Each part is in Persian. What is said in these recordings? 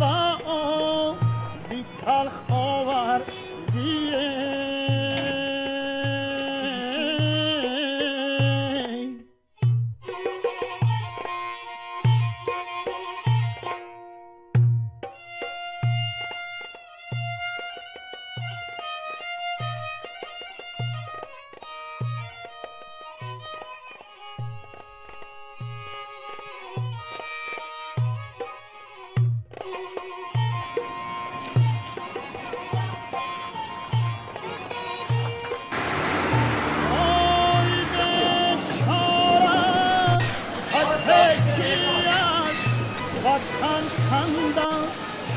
با او بیکار خوار دیه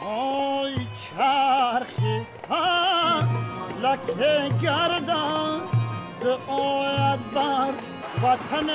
آی چرخی فلک گردن آید بر وطن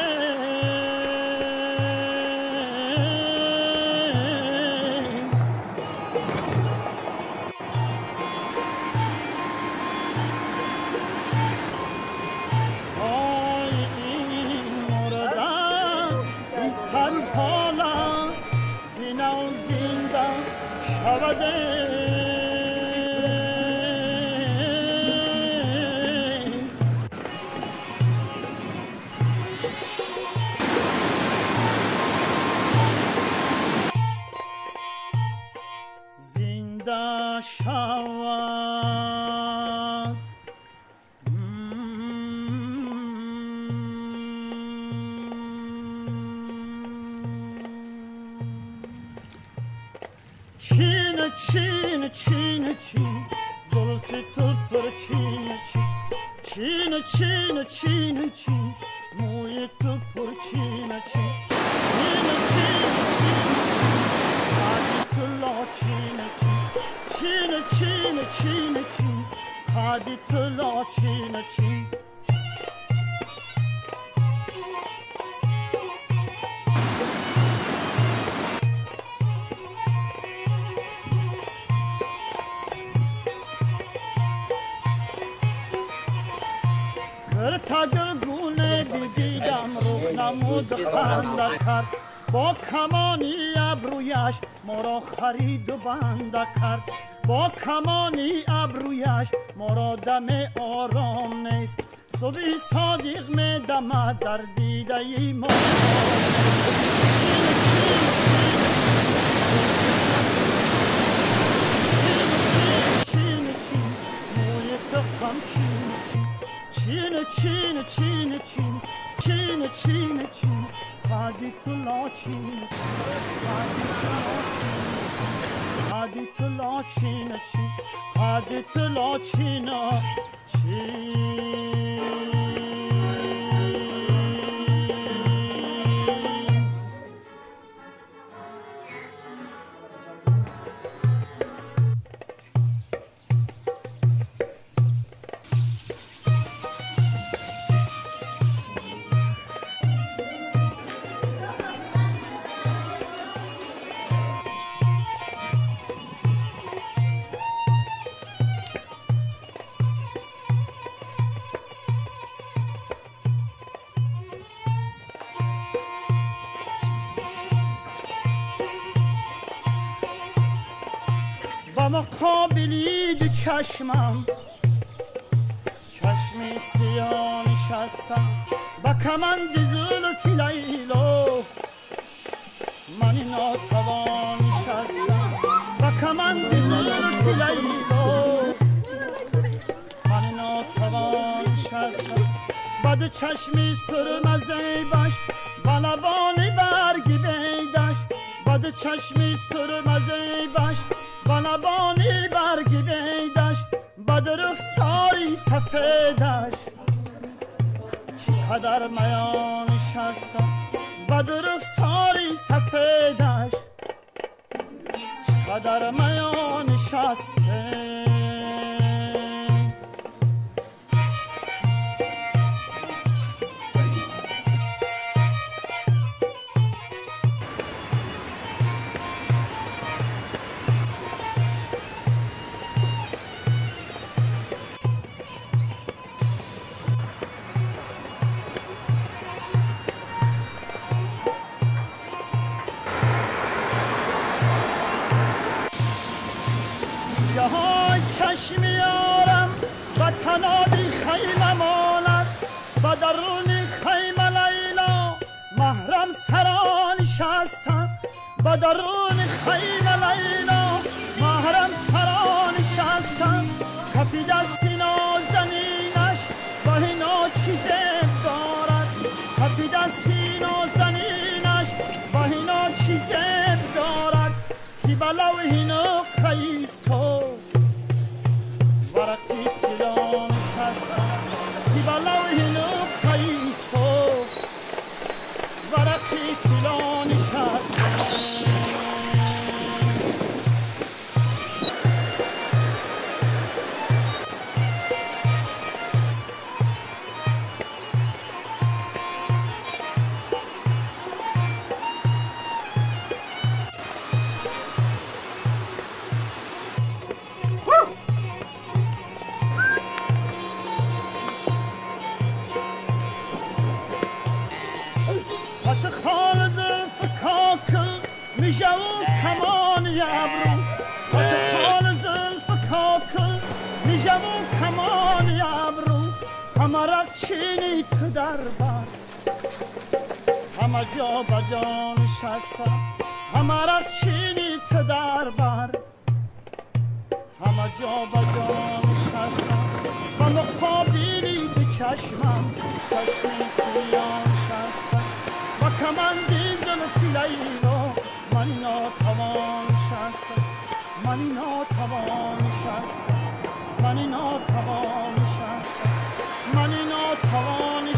چین چین چین. چین چین خادی تو لا چین چین. تا گونه دیدم روح نمود خنده کرد با کمانی ابرویش ما را خرید و بنده کرد با کمانی ابرویش مرا دم آرام نیست صبح صادق می دمد در دیده ای ما چینه چینه چینه چینه چینه چینه چینه قدی تو لا china china, aditla china china. لاچین چی مقابلی دو چشمم چشمی سیاه نشستم با کمند زلف لیلا من ناتوان نشستم با کمند زلف لیلا من ناتوان نشستم با دو چشمی سرم زیبش با لبانی برگی بیدش با دو چشمی سرم زیبش بانوانی ساری سفیدش قدر میان شستم بدر ساری سفیدش قدر میان شستم جا بجان شستم همه رفت چینی تو در بر. همه جا بجان شستم و مقابلی به چشمم. چشمی سیان شستم و کمندی زلف لیلا من ناتوان شستم من ناتوان شستم من ناتوان شستم من ناتوان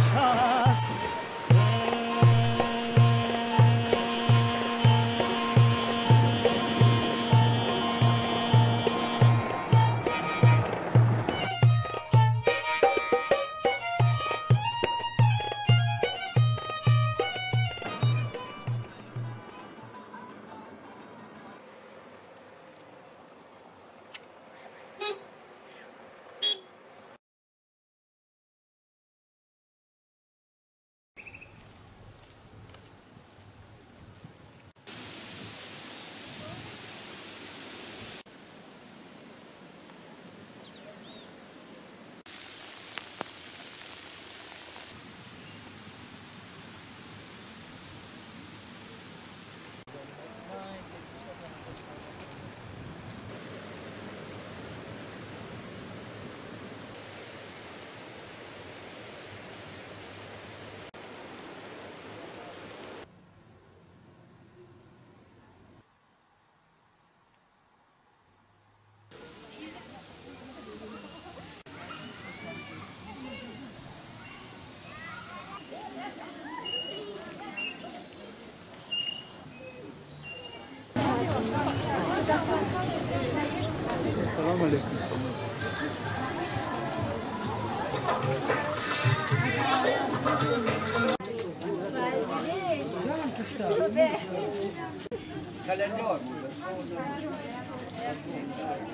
kalendar burada.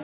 É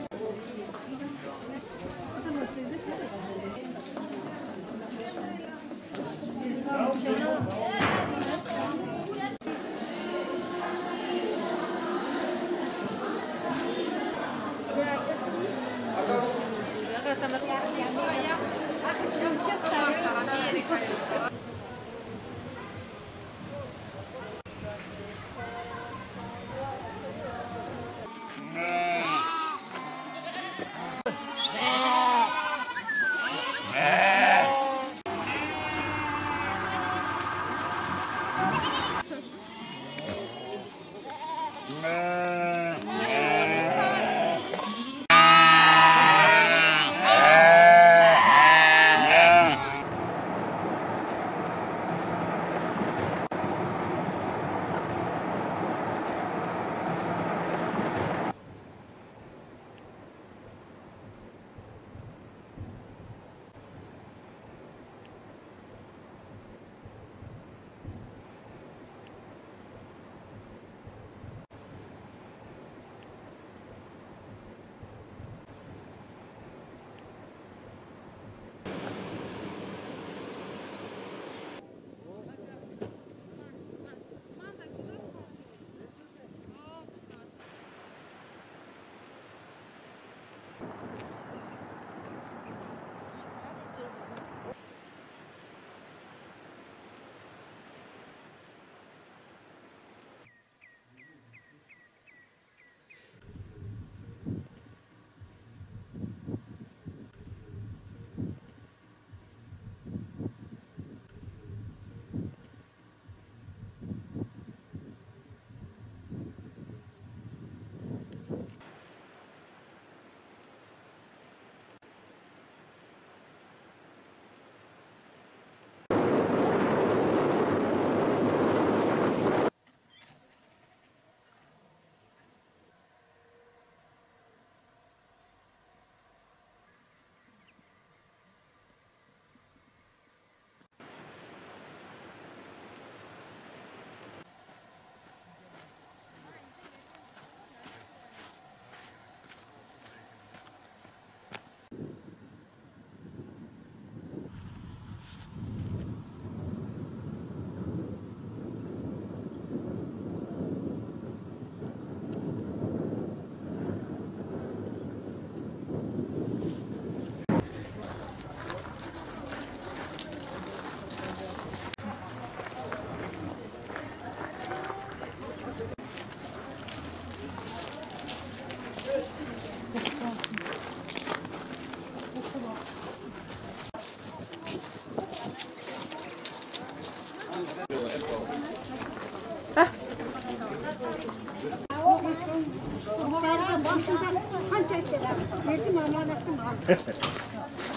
Verdim ama anlattım.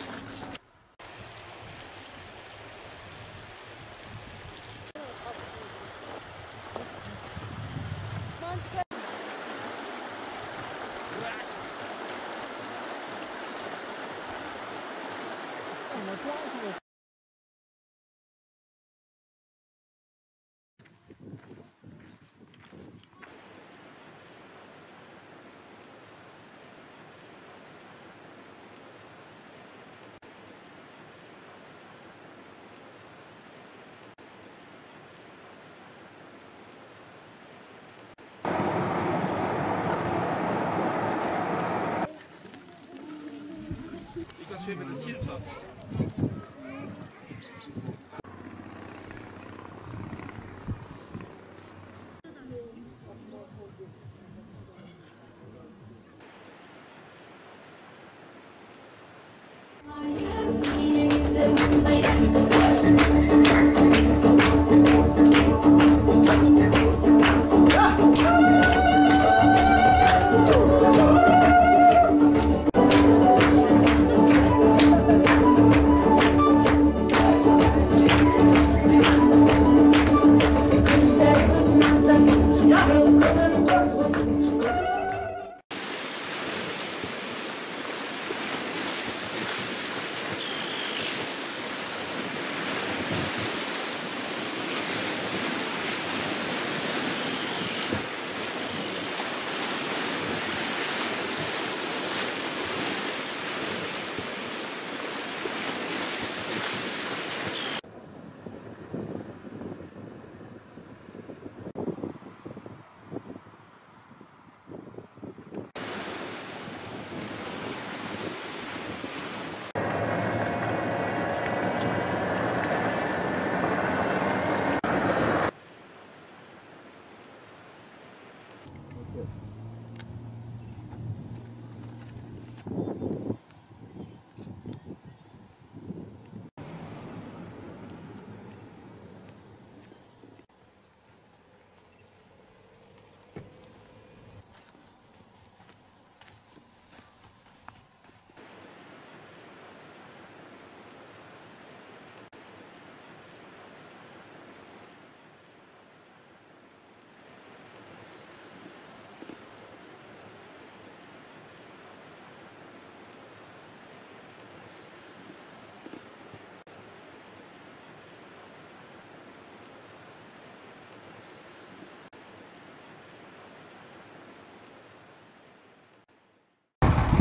Swimming the Silplatz.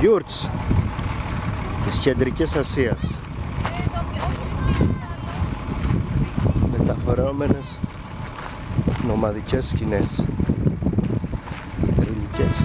γιούρτς της κεντρικής Ασίας. Μεταφορόμενες νομαδικές σκηνές. Ιδρυλικές